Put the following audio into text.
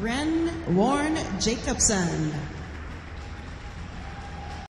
Ren Warren Jacobson.